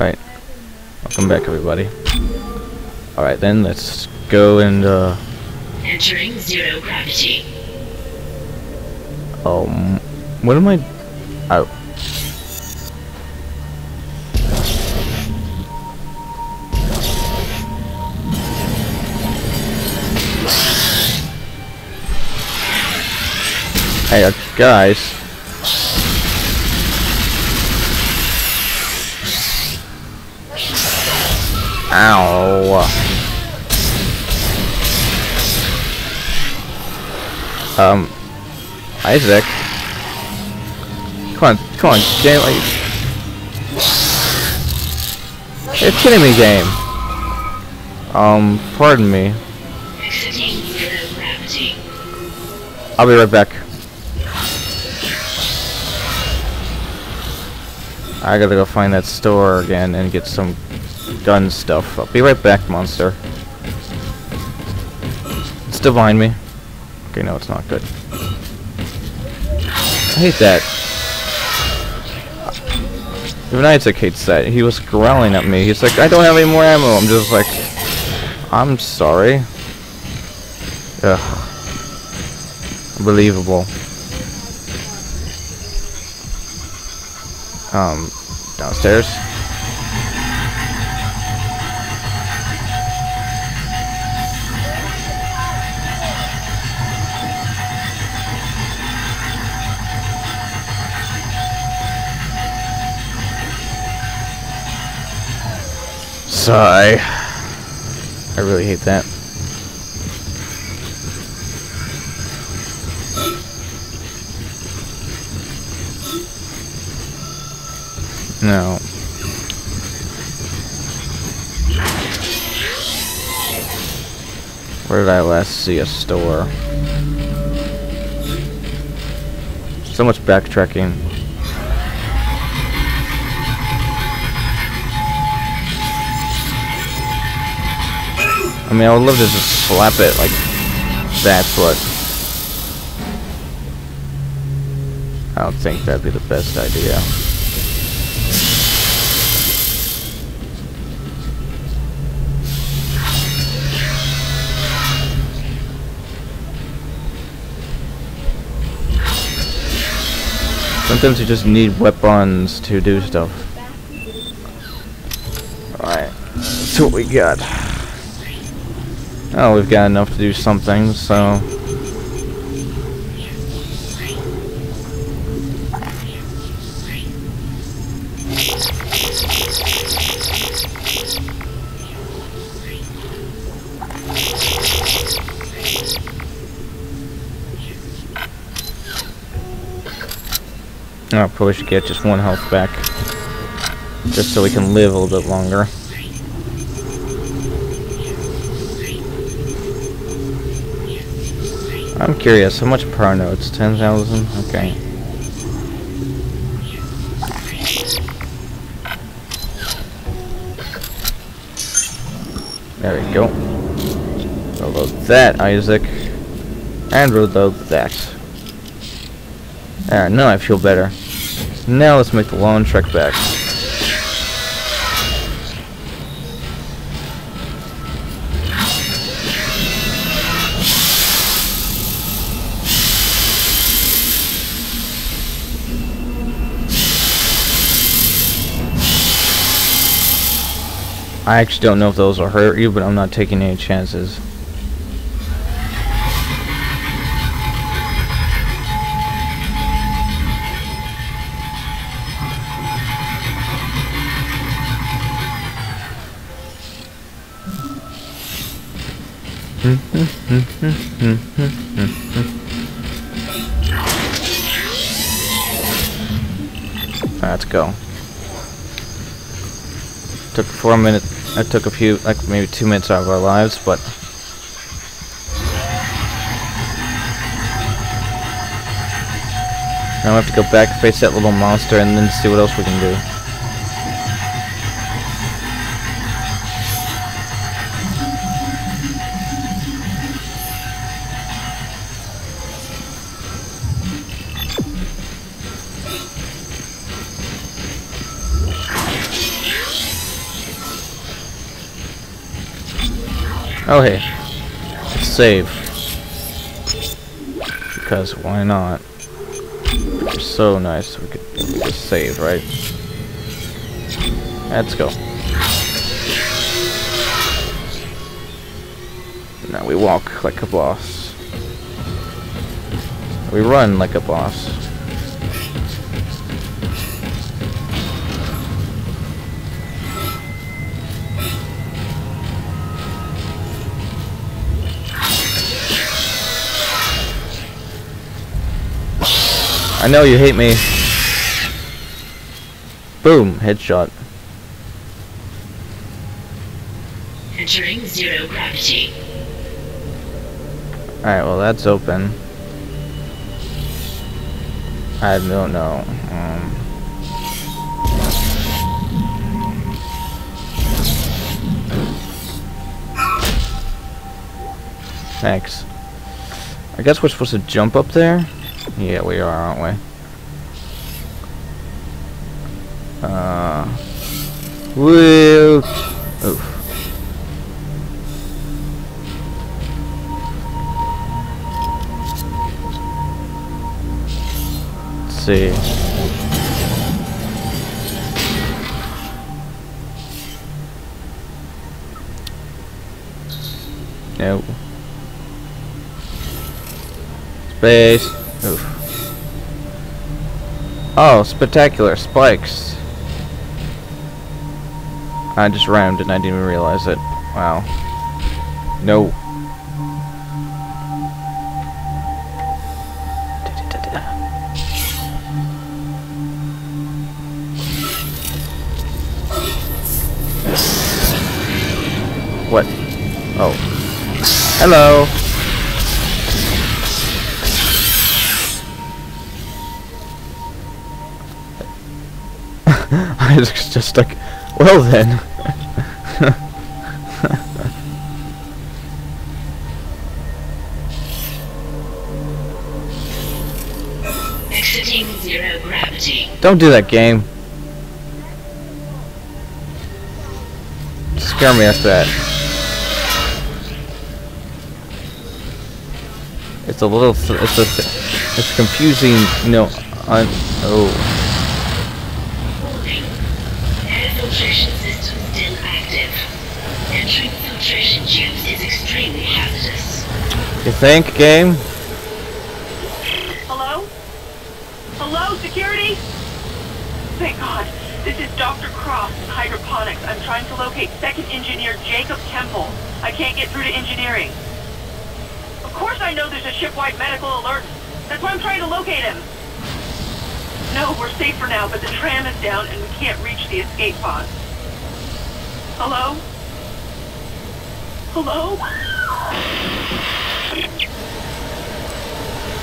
Alright. Welcome back, everybody. Alright, then, let's go and, uh... Entering zero gravity. Um... What am I... Oh. Hey, uh, guys. Ow. Um, Isaac. Come on, come on, game. Like, you're kidding me, game. Um, pardon me. I'll be right back. I gotta go find that store again and get some gun stuff. I'll be right back, monster. It's behind me. Okay, no, it's not good. I hate that. Even Isaac hates that. He was growling at me. He's like, I don't have any more ammo. I'm just like, I'm sorry. Ugh. Unbelievable. Um, downstairs. Sigh. I really hate that. No. Where did I last see a store? So much backtracking. I mean, I would love to just slap it like that, but I don't think that'd be the best idea. Sometimes you just need weapons to do stuff. Alright, let's what we got. Oh, we've got enough to do something, so... I probably should get just one health back. Just so we can live a little bit longer. I'm curious, how much per nodes? 10,000? Okay. There we go. Reload that, Isaac. And reload that. Alright, now I feel better. Now let's make the long trek back. I actually don't know if those will hurt you, but I'm not taking any chances. Let's go. Took four minutes. I took a few, like maybe two minutes out of our lives, but now we have to go back, face that little monster, and then see what else we can do. Hey, save. Because why not? You're so nice. We could just save, right? Let's go. Now we walk like a boss. We run like a boss. I know you hate me. Boom, headshot. Entering zero gravity. Alright, well that's open. I don't know. Um, thanks. I guess we're supposed to jump up there? Yeah, we are, aren't we? Uh, woo! Oof. Let's see. No. Space. Oof. Oh, spectacular spikes. I just rammed and I didn't even realize it. Wow. No. What? Oh. Hello. I was just like, well then. Exiting zero gravity. Don't do that game. Scare me after that. It's a little, it's a, it's confusing, you know, un oh. You think, game? Hello? Hello, security? Thank God. This is Dr. Cross from Hydroponics. I'm trying to locate second engineer Jacob Temple. I can't get through to engineering. Of course I know there's a shipwide medical alert. That's why I'm trying to locate him. No, we're safe for now, but the tram is down and we can't reach the escape pod. Hello? Hello?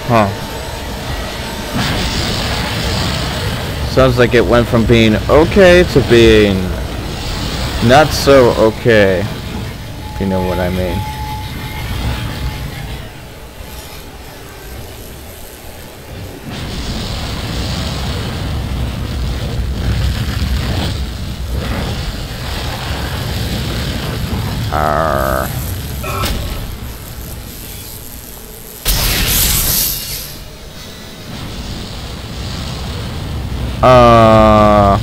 Huh. Sounds like it went from being okay to being not so okay. If you know what I mean. Arr. Uh.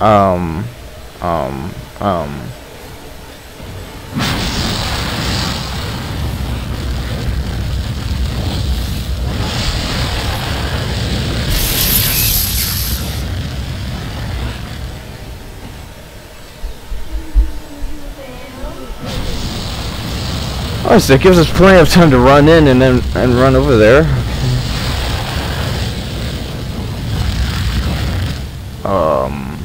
Um. Um. Um. Oh, so it gives us plenty of time to run in and then and run over there. Um.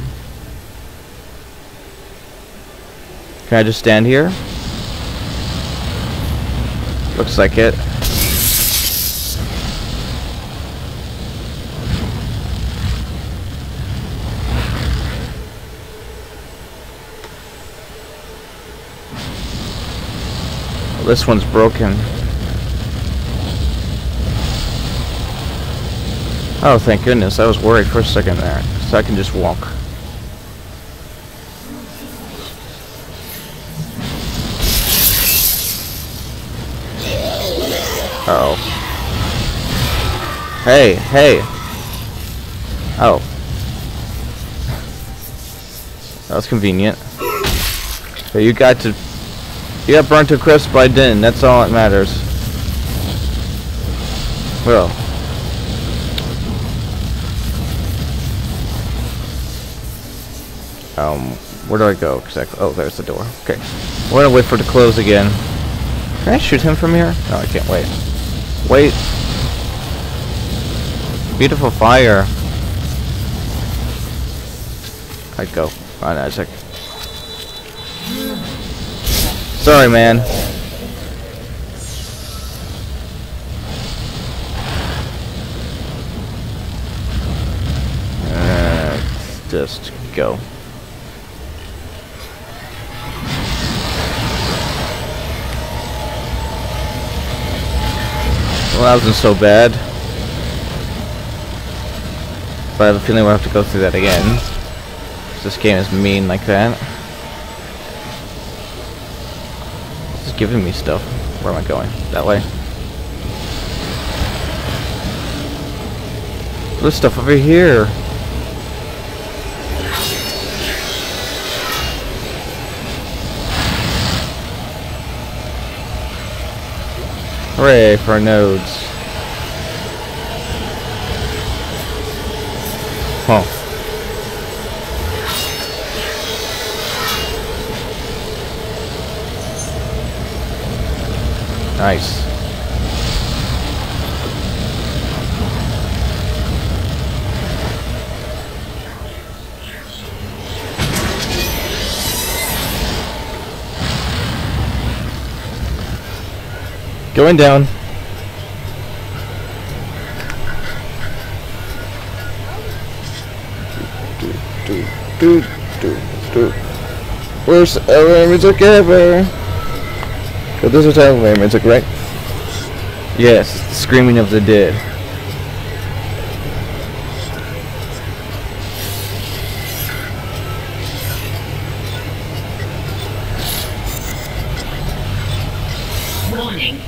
Can I just stand here? Looks like it. This one's broken. Oh, thank goodness. I was worried for a second there. so I can just walk. Uh oh. Hey, hey. Oh. That was convenient. But you got to... You got burnt to crisp by Din. That's all that matters. Well. Um, where do I go exactly? Oh, there's the door. Okay. We're gonna wait for it to close again. Can I shoot him from here? No, I can't wait. Wait. Beautiful fire. I'd go. On Isaac. Sorry, man. Uh, just go. Well, that wasn't so bad. But I have a feeling we'll have to go through that again. This game is mean like that. It's just giving me stuff. Where am I going? That way. There's stuff over here. Hooray for nodes. Huh. Nice. Going down. Do, do, do, do, do. Worst ever music ever. But this is type of music, right? Yes, it's the screaming of the dead. Warning.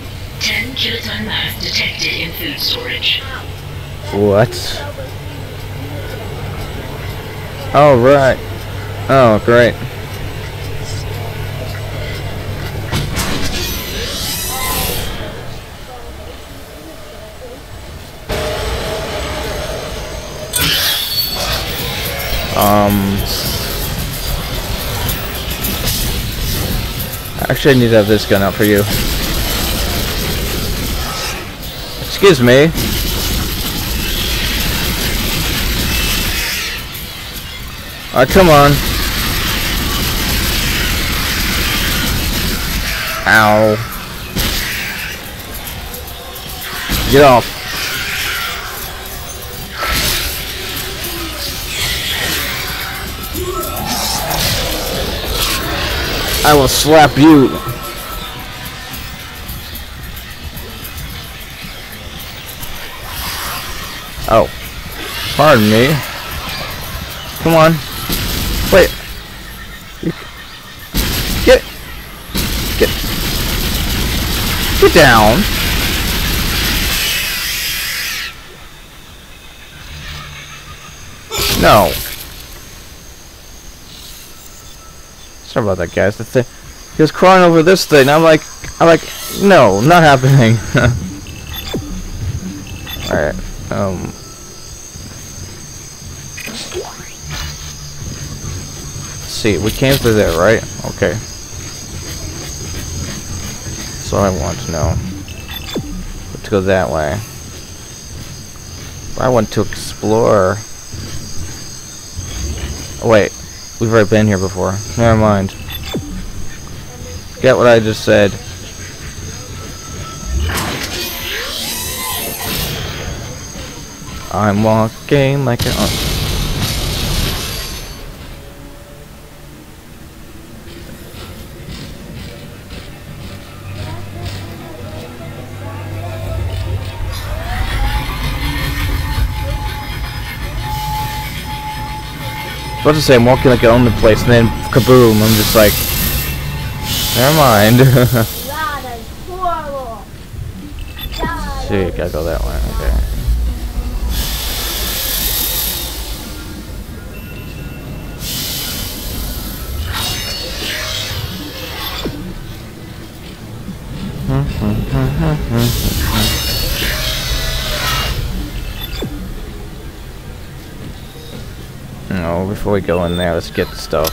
10 kiloton mass detected in food storage. What? All right. Oh, great. Um. Actually, I need to have this gun out for you. Excuse me. Ah, come on. Ow. Get off. I will slap you. Oh. Pardon me. Come on. Wait. Get. Get. Get down. No. Sorry about that, guys. The thing. He was crawling over this thing. I'm like, I'm like, no, not happening. All right. Um. See, we came through there, right? Okay. That's all I want to know. Let's go that way. I want to explore. Wait, we've already been here before. Never mind. Get what I just said. I'm walking like an. About to say I'm walking like I own the place, and then kaboom! I'm just like, never mind. See, gotta go that way. Okay. No, before we go in there, let's get the stuff.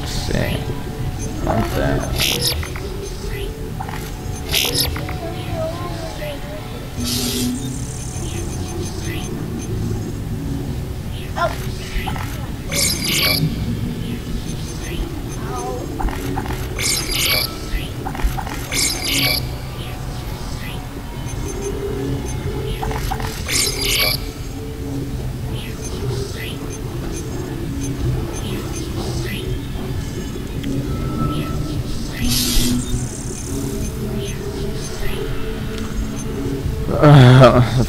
Let's see. Want that.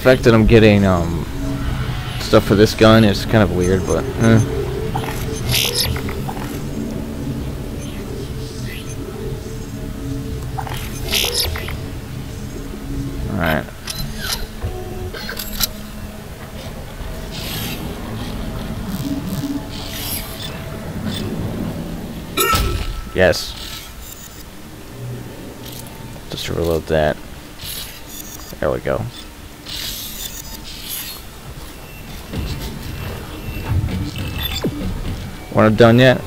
Fact that I'm getting um stuff for this gun is kind of weird, but eh. Yes. Just reload that. There we go. We're not done yet?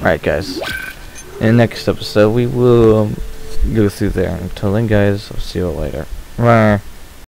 Alright guys. In the next episode we will go through there. Until then guys, I'll see you later. Bye.